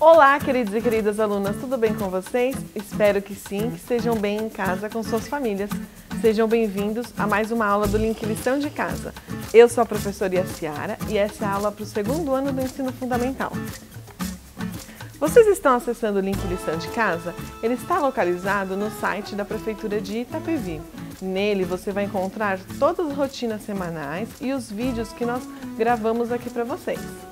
Olá, queridos e queridas alunas, tudo bem com vocês? Espero que sim, que estejam bem em casa com suas famílias. Sejam bem-vindos a mais uma aula do Link Lição de Casa. Eu sou a professora Yaciara e essa é a aula para o segundo ano do ensino fundamental. Vocês estão acessando o link Lição de Casa? Ele está localizado no site da Prefeitura de Itapevi. Nele você vai encontrar todas as rotinas semanais e os vídeos que nós gravamos aqui para vocês.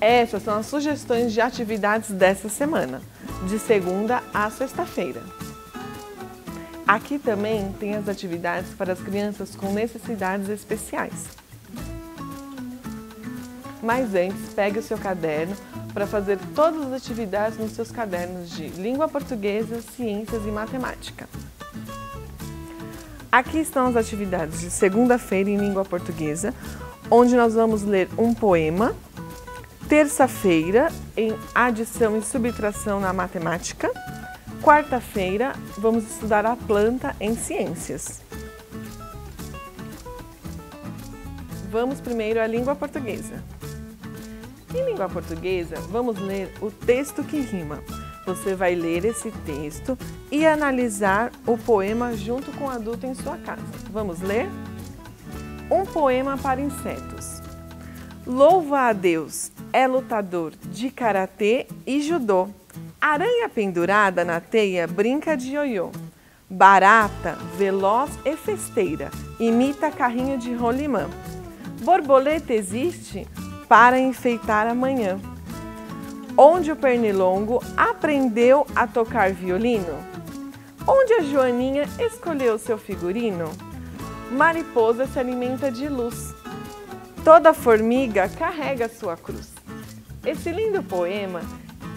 Essas são as sugestões de atividades dessa semana, de segunda a sexta-feira. Aqui também tem as atividades para as crianças com necessidades especiais. Mas antes, pegue o seu caderno para fazer todas as atividades nos seus cadernos de língua portuguesa, ciências e matemática. Aqui estão as atividades de segunda-feira em língua portuguesa, onde nós vamos ler um poema Terça-feira, em adição e subtração na matemática. Quarta-feira, vamos estudar a planta em ciências. Vamos primeiro à língua portuguesa. Em língua portuguesa, vamos ler o texto que rima. Você vai ler esse texto e analisar o poema junto com o adulto em sua casa. Vamos ler? Um poema para insetos. Louva a Deus, é lutador de karatê e judô. Aranha pendurada na teia brinca de ioiô. Barata, veloz e festeira, imita carrinho de rolimã. Borboleta existe para enfeitar a manhã. Onde o pernilongo aprendeu a tocar violino? Onde a Joaninha escolheu seu figurino? Mariposa se alimenta de luz. Toda formiga carrega sua cruz. Esse lindo poema,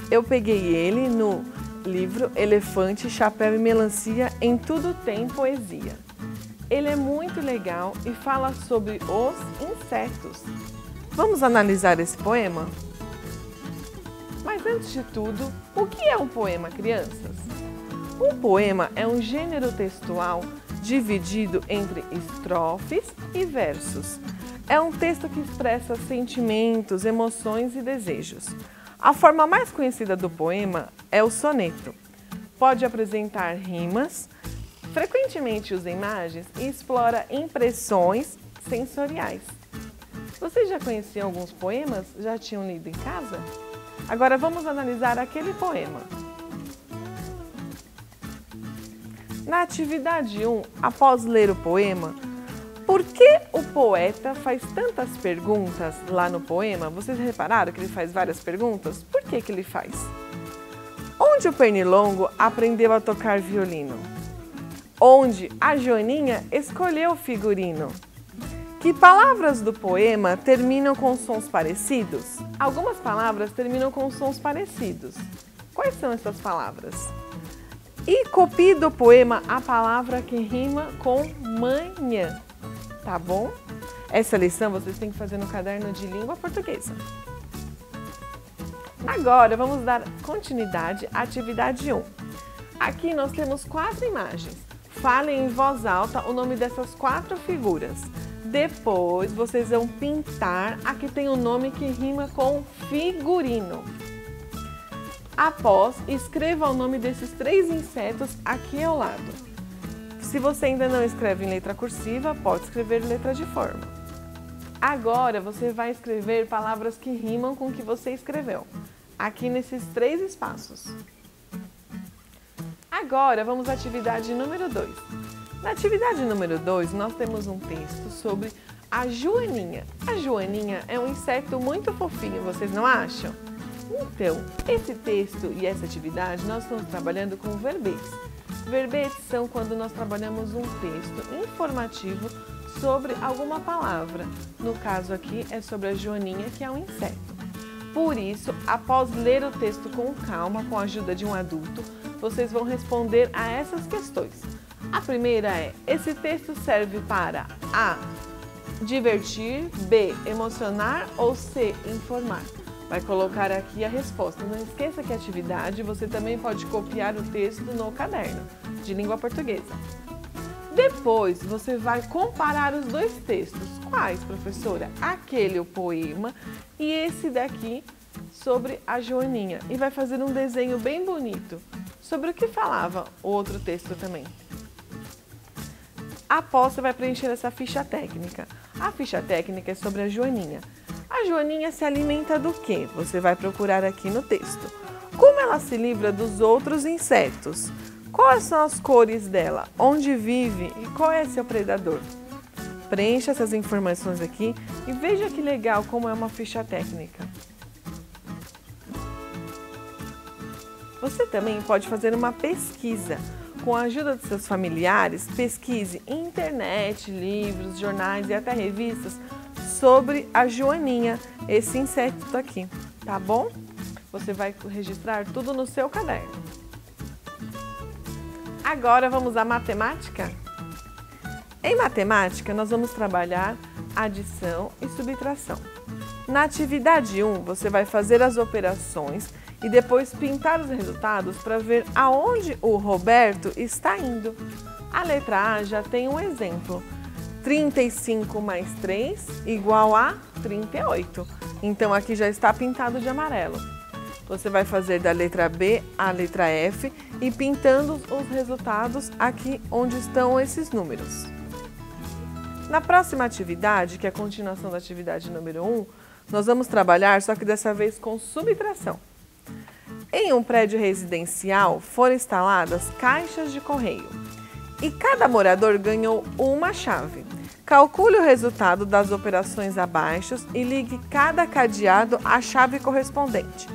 eu peguei ele no livro Elefante, Chapéu e Melancia em Tudo Tem Poesia. Ele é muito legal e fala sobre os insetos. Vamos analisar esse poema? Mas antes de tudo, o que é um poema, crianças? Um poema é um gênero textual dividido entre estrofes e versos. É um texto que expressa sentimentos, emoções e desejos. A forma mais conhecida do poema é o soneto. Pode apresentar rimas, frequentemente usa imagens e explora impressões sensoriais. Vocês já conheciam alguns poemas? Já tinham lido em casa? Agora vamos analisar aquele poema. Na atividade 1, após ler o poema, por que o poeta faz tantas perguntas lá no poema? Vocês repararam que ele faz várias perguntas? Por que, que ele faz? Onde o pernilongo aprendeu a tocar violino? Onde a Joaninha escolheu o figurino? Que palavras do poema terminam com sons parecidos? Algumas palavras terminam com sons parecidos. Quais são essas palavras? E copie do poema a palavra que rima com manhã tá bom? Essa lição vocês têm que fazer no caderno de língua portuguesa. Agora vamos dar continuidade à atividade 1. Aqui nós temos quatro imagens. Falem em voz alta o nome dessas quatro figuras. Depois vocês vão pintar a que tem o um nome que rima com figurino. Após, escreva o nome desses três insetos aqui ao lado. Se você ainda não escreve em letra cursiva, pode escrever letra de forma. Agora você vai escrever palavras que rimam com o que você escreveu, aqui nesses três espaços. Agora vamos à atividade número 2. Na atividade número 2, nós temos um texto sobre a joaninha. A joaninha é um inseto muito fofinho, vocês não acham? Então, esse texto e essa atividade nós estamos trabalhando com verbetes. Verbetes são quando nós trabalhamos um texto informativo sobre alguma palavra. No caso aqui é sobre a joaninha, que é um inseto. Por isso, após ler o texto com calma, com a ajuda de um adulto, vocês vão responder a essas questões. A primeira é: esse texto serve para A. Divertir, B. Emocionar ou C. Informar? Vai colocar aqui a resposta. Não esqueça que a atividade você também pode copiar o texto no caderno de língua portuguesa. Depois você vai comparar os dois textos. Quais, professora? Aquele, o poema, e esse daqui sobre a Joaninha. E vai fazer um desenho bem bonito. Sobre o que falava o outro texto também. Após você vai preencher essa ficha técnica. A ficha técnica é sobre a Joaninha. A Joaninha se alimenta do que? Você vai procurar aqui no texto. Como ela se livra dos outros insetos? Quais são as cores dela? Onde vive e qual é seu predador? Preencha essas informações aqui e veja que legal como é uma ficha técnica. Você também pode fazer uma pesquisa. Com a ajuda de seus familiares, pesquise internet, livros, jornais e até revistas sobre a joaninha, esse inseto aqui, tá bom? Você vai registrar tudo no seu caderno. Agora vamos à matemática? Em matemática, nós vamos trabalhar adição e subtração. Na atividade 1, você vai fazer as operações e depois pintar os resultados para ver aonde o Roberto está indo. A letra A já tem um exemplo. 35 mais 3 igual a 38. Então aqui já está pintado de amarelo. Você vai fazer da letra B à letra F e pintando os resultados aqui onde estão esses números. Na próxima atividade, que é a continuação da atividade número 1, nós vamos trabalhar, só que dessa vez com subtração. Em um prédio residencial foram instaladas caixas de correio e cada morador ganhou uma chave. Calcule o resultado das operações abaixo e ligue cada cadeado à chave correspondente.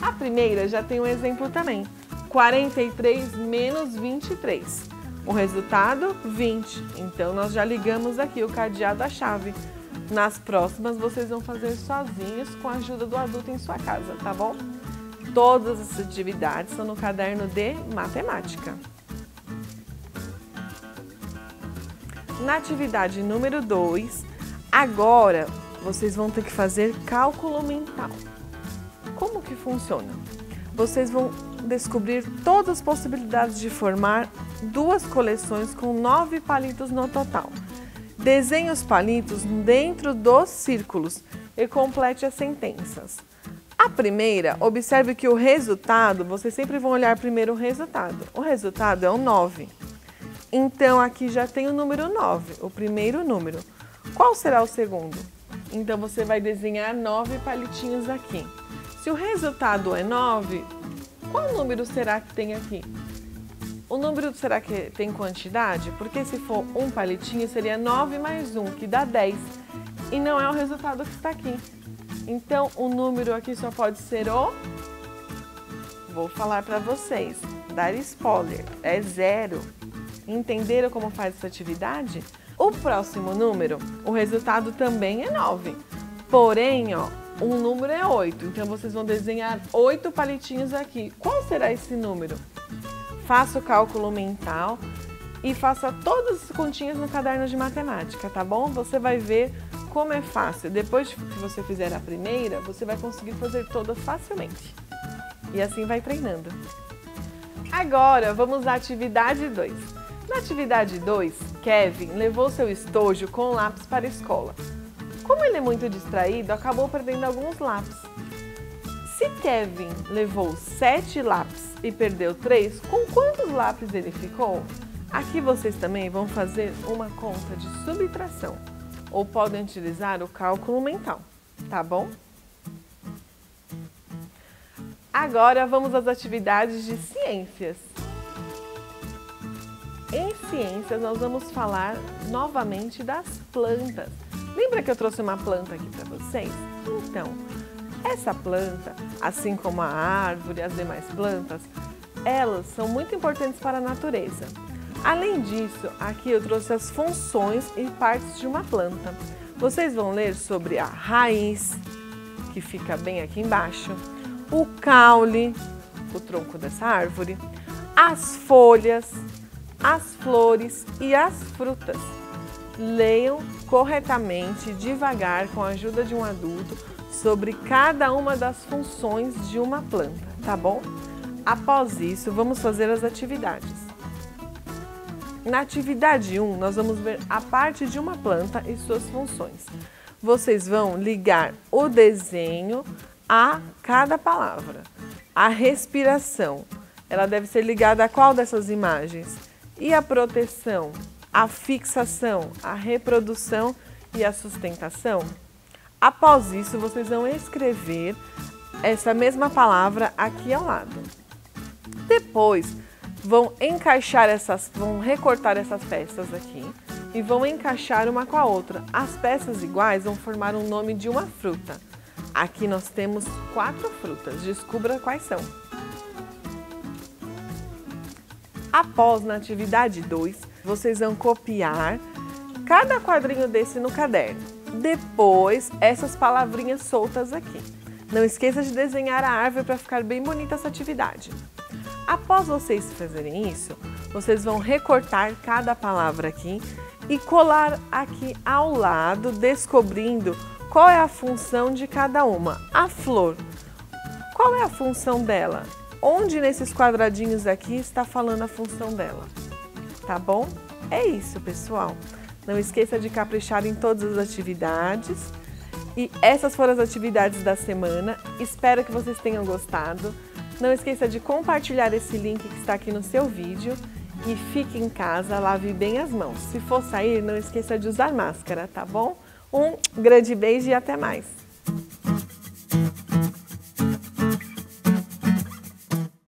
A primeira já tem um exemplo também. 43 menos 23. O resultado, 20. Então, nós já ligamos aqui o cadeado à chave. Nas próximas, vocês vão fazer sozinhos com a ajuda do adulto em sua casa, tá bom? Todas as atividades estão no caderno de matemática. Na atividade número 2, agora vocês vão ter que fazer cálculo mental. Como que funciona? Vocês vão descobrir todas as possibilidades de formar duas coleções com nove palitos no total. Desenhe os palitos dentro dos círculos e complete as sentenças. A primeira, observe que o resultado, vocês sempre vão olhar primeiro o resultado. O resultado é o 9. Então, aqui já tem o número 9, o primeiro número. Qual será o segundo? Então, você vai desenhar nove palitinhos aqui. Se o resultado é 9, qual número será que tem aqui? O número será que tem quantidade? Porque se for um palitinho, seria 9 mais 1, que dá 10. E não é o resultado que está aqui. Então, o número aqui só pode ser o... Vou falar para vocês, dar spoiler, é zero. Entenderam como faz essa atividade? O próximo número, o resultado também é 9. Porém, ó, um número é 8. Então, vocês vão desenhar oito palitinhos aqui. Qual será esse número? Faça o cálculo mental e faça todas as continhas no caderno de matemática, tá bom? Você vai ver como é fácil, depois que você fizer a primeira, você vai conseguir fazer todas facilmente. E assim vai treinando. Agora, vamos à atividade 2. Na atividade 2, Kevin levou seu estojo com lápis para a escola. Como ele é muito distraído, acabou perdendo alguns lápis. Se Kevin levou 7 lápis e perdeu 3, com quantos lápis ele ficou? Aqui vocês também vão fazer uma conta de subtração ou podem utilizar o cálculo mental, tá bom? Agora vamos às atividades de ciências. Ciências, nós vamos falar novamente das plantas. Lembra que eu trouxe uma planta aqui para vocês? Então, essa planta, assim como a árvore e as demais plantas, elas são muito importantes para a natureza. Além disso, aqui eu trouxe as funções e partes de uma planta. Vocês vão ler sobre a raiz, que fica bem aqui embaixo, o caule, o tronco dessa árvore, as folhas, as flores e as frutas. Leiam corretamente, devagar, com a ajuda de um adulto, sobre cada uma das funções de uma planta, tá bom? Após isso, vamos fazer as atividades. Na atividade 1, nós vamos ver a parte de uma planta e suas funções. Vocês vão ligar o desenho a cada palavra. A respiração, ela deve ser ligada a qual dessas imagens? E a proteção, a fixação, a reprodução e a sustentação? Após isso, vocês vão escrever essa mesma palavra aqui ao lado. Depois, vão encaixar essas, vão recortar essas peças aqui e vão encaixar uma com a outra. As peças iguais vão formar um nome de uma fruta. Aqui nós temos quatro frutas, descubra quais são. Após, na atividade 2, vocês vão copiar cada quadrinho desse no caderno. Depois, essas palavrinhas soltas aqui. Não esqueça de desenhar a árvore para ficar bem bonita essa atividade. Após vocês fazerem isso, vocês vão recortar cada palavra aqui e colar aqui ao lado, descobrindo qual é a função de cada uma. A flor, qual é a função dela? Onde nesses quadradinhos aqui está falando a função dela? Tá bom? É isso, pessoal. Não esqueça de caprichar em todas as atividades. E essas foram as atividades da semana. Espero que vocês tenham gostado. Não esqueça de compartilhar esse link que está aqui no seu vídeo e fique em casa, lave bem as mãos. Se for sair, não esqueça de usar máscara, tá bom? Um grande beijo e até mais!